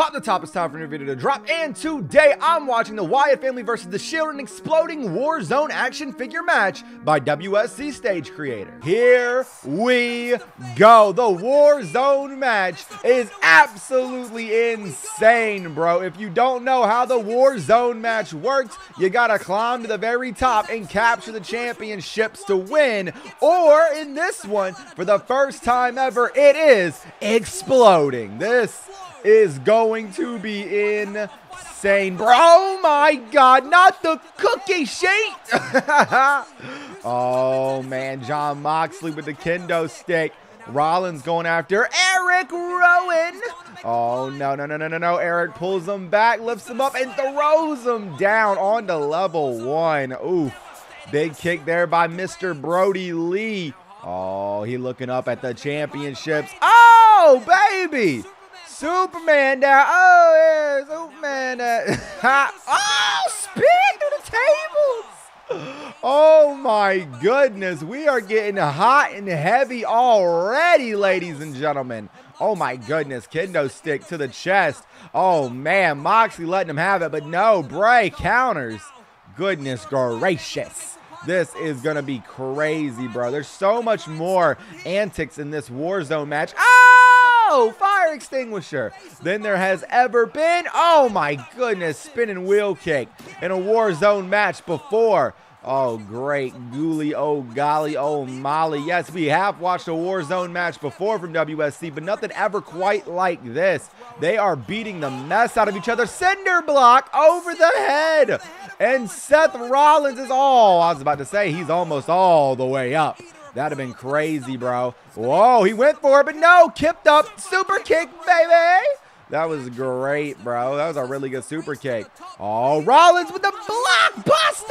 Pop the top, it's time for a new video to drop, and today I'm watching the Wyatt family versus the Shield and exploding Warzone action figure match by WSC Stage Creator. Here we go. The Warzone match is absolutely insane, bro. If you don't know how the Warzone match works, you gotta climb to the very top and capture the championships to win. Or in this one, for the first time ever, it is exploding. This is going to be insane. Bro, oh my God, not the cookie sheet. oh, man, Jon Moxley with the kendo stick. Rollins going after Erick Rowan. Oh, no, no, no, no, no, no. Erick pulls him back, lifts him up, and throws him down onto level one. Ooh, big kick there by Mr. Brodie Lee. Oh, he looking up at the championships. Oh, baby. Superman down. Oh, yeah, Superman down. oh, spin through the tables. Oh, my goodness. We are getting hot and heavy already, ladies and gentlemen. Oh, my goodness. Kendo stick to the chest. Oh, man. Moxley letting him have it, but no. Bray counters. Goodness gracious. This is going to be crazy, bro. There's so much more antics in this Warzone match. Oh, fire extinguisher than there has ever been. Oh, my goodness. Spinning wheel kick in a war zone match before. Oh, great. Gooly, oh, golly, oh, molly. Yes, we have watched a Warzone match before from WSC, but nothing ever quite like this. They are beating the mess out of each other. Cinder block over the head. And Seth Rollins is all, I was about to say, he's almost all the way up. That'd have been crazy, bro. Whoa, he went for it, but no, kipped up, super kick, baby. That was great, bro. That was a really good super kick. Oh, Rollins with the blockbuster!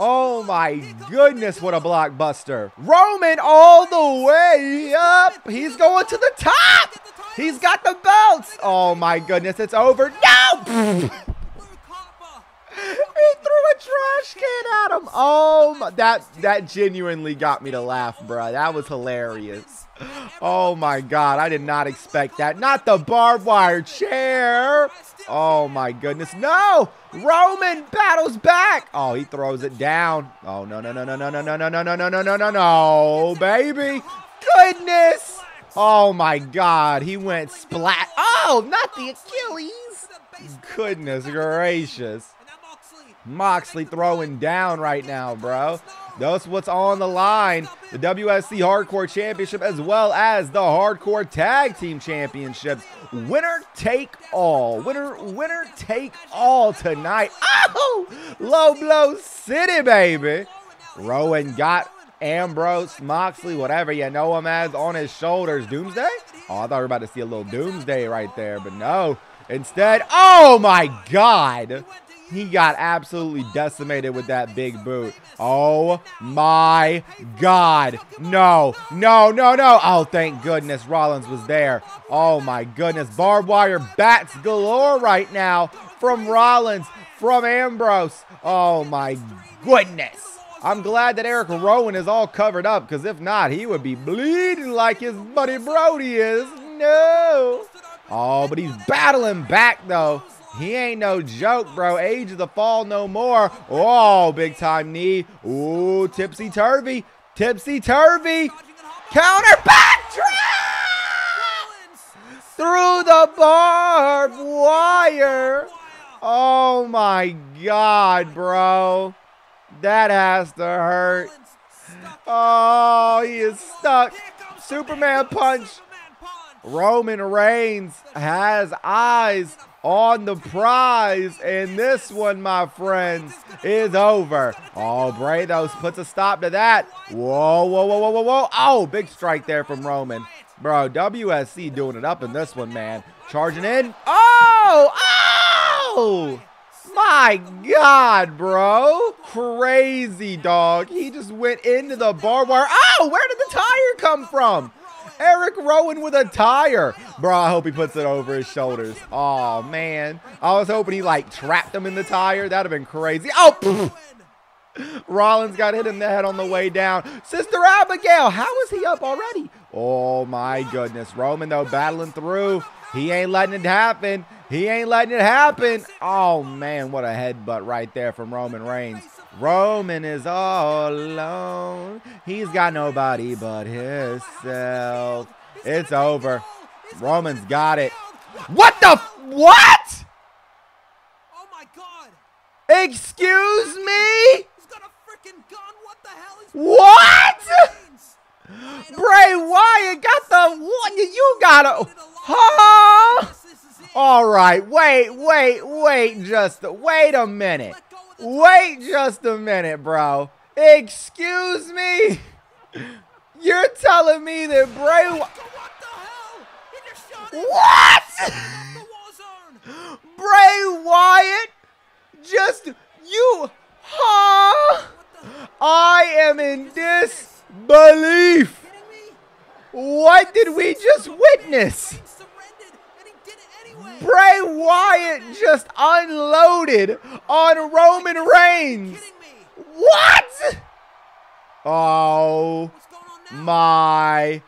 Oh my goodness, what a blockbuster. Roman all the way up. He's going to the top. He's got the belts. Oh my goodness, it's over. No! trash can at him. Oh, my, that that genuinely got me to laugh, bro. That was hilarious. Oh my god, I did not expect that. Not the barbed wire chair. Oh my goodness. No! Roman battles back. Oh, he throws it down. Oh no no no no no no no no no no no no no no no baby. Goodness. Oh my god, he went splat. Oh, not the Achilles. Goodness gracious. Moxley throwing down right now, bro. That's what's on the line. The WSC Hardcore Championship as well as the Hardcore Tag Team Championships. Winner take all. Winner, winner take all tonight. Oh! Low blow city, baby. Rowan got Ambrose, Moxley, whatever you know him as, on his shoulders. Doomsday? Oh, I thought we were about to see a little Doomsday right there, but no. Instead, oh my God. He got absolutely decimated with that big boot. Oh my God. No, no, no, no. Oh, thank goodness Rollins was there. Oh my goodness. Barbed wire bats galore right now from Rollins, from Ambrose. Oh my goodness. I'm glad that Erick Rowan is all covered up because if not, he would be bleeding like his buddy Brodie is. No. Oh, but he's battling back though. He ain't no joke, bro. Age of the fall no more. Oh, big time knee. Ooh, tipsy turvy. Tipsy turvy. Counter back through the barbed wire. Oh my God, bro. That has to hurt. Oh, he is stuck. Superman punch. Roman Reigns has eyes on the prize. And this one, my friends, is over. Oh, Brados puts a stop to that. Whoa, whoa, whoa, whoa, whoa, whoa. Oh, big strike there from Roman. Bro, WSC doing it up in this one, man. Charging in. Oh, oh! My God, bro. Crazy, dog. He just went into the barbed wire. Oh, where did the tire come from? Erick Rowan with a tire. Bro, I hope he puts it over his shoulders. Oh, man. I was hoping he, like, trapped him in the tire. That would have been crazy. Oh, Rollins got hit in the head on the way down. Sister Abigail, how is he up already? Oh, my goodness. Roman, though, battling through. He ain't letting it happen. He ain't letting it happen. Oh, man, what a headbutt right there from Roman Reigns. Roman is all alone. He's got nobody but himself. It's over. Roman's got it. What the? What? Oh my god! Excuse me? He's got a freaking gun! What the hell is What? Reigns? Bray Wyatt got the one. You. Huh? This is it. All right. Wait, wait, wait. Just wait a minute. Wait just a minute, bro. Excuse me. You're telling me that Bray. What the hell? He just shot it What? off the war zone. Bray Wyatt? Just you. Huh? I am in disbelief. What did we just witness? Bray Wyatt just unloaded on Roman Reigns. What? Oh What's going on now? my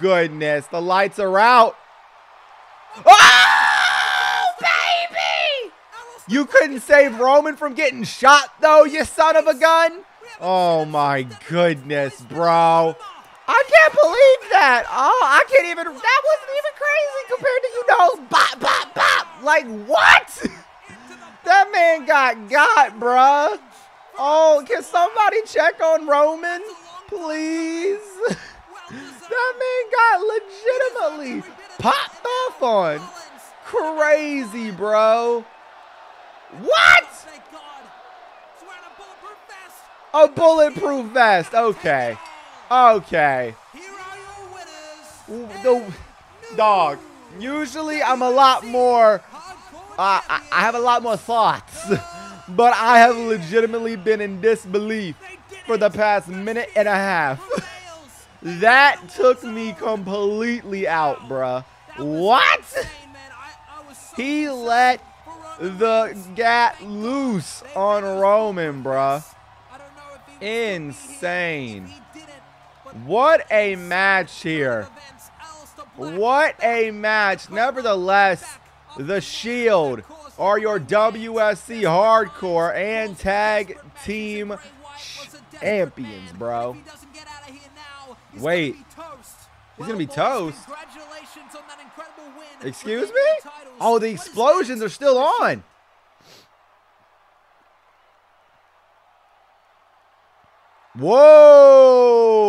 goodness. The lights are out. Oh, baby! You couldn't save Roman from getting shot, though, you son of a gun. Oh my goodness, bro. I can't believe that. Oh, I can't even. That wasn't even crazy compared to, you know, bop, bop, bop. Like, what? That man got got, bruh. Oh, can somebody check on Roman? Please. That man got legitimately popped off on. Crazy, bro. What? A bulletproof vest. Okay. Okay. Here are your winners. The dog. Usually I'm a lot more uh, I, I have a lot more thoughts. But I have legitimately been in disbelief for the past minute and a half. That took me completely out, bruh. What? Insane, man. I, I was so He let the gat loose on Roman, bruh. I don't know if he was thinking he- Insane. What a match here. What a match. Nevertheless, the Shield are your WSC Hardcore and Tag Team champions, bro. Wait. He's gonna be toast? Excuse me? Oh, the explosions are still on. Whoa!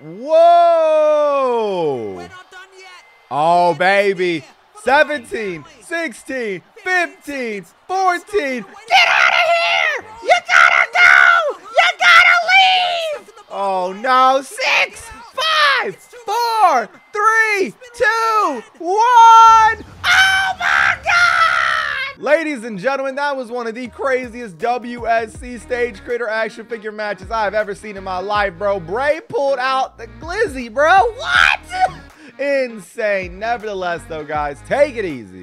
Whoa! We're not done yet. Oh, baby. 17, 16, 15, 14. Get out of here! You gotta go! You gotta leave! Oh, no. Six, five, four, three, two, one. Oh, my God! Ladies and gentlemen, that was one of the craziest WSC stage creator action figure matches I've ever seen in my life, bro. Bray pulled out the glizzy, bro. What? Insane. Nevertheless, though, guys, take it easy.